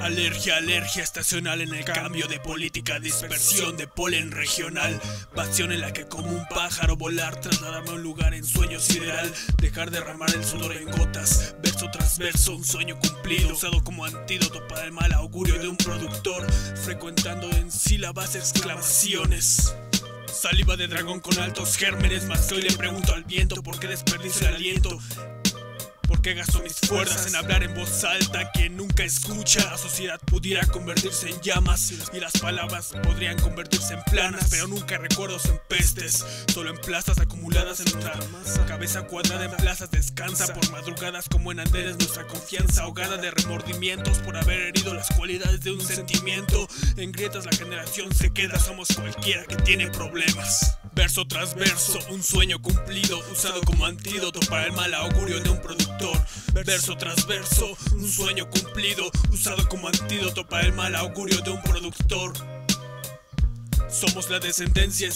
Alergia, alergia estacional en el cambio de política, dispersión de polen regional, pasión en la que como un pájaro volar, trasladarme a un lugar en sueño sideral, dejar derramar el sudor en gotas, verso tras verso, un sueño cumplido, usado como antídoto para el mal augurio de un productor, frecuentando en sílabas exclamaciones. Saliva de dragón con altos gérmenes, más que hoy le pregunto al viento por qué desperdicio el aliento ¿Por qué gasto mis fuerzas en hablar en voz alta que nunca escucha? La sociedad pudiera convertirse en llamas y las palabras podrían convertirse en planas, pero nunca recuerdos en pestes, solo en plazas acumuladas en nuestra cabeza cuadrada en plazas descansa por madrugadas como en anderes nuestra confianza ahogada de remordimientos por haber herido las cualidades de un sentimiento. En grietas la generación se queda, somos cualquiera que tiene problemas. Verso tras verso, un sueño cumplido, usado como antídoto para el mal augurio de un productor. Verso tras verso, un sueño cumplido, usado como antídoto para el mal augurio de un productor. Somos la descendencia